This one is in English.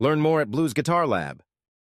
Learn more at Blues Guitar Lab.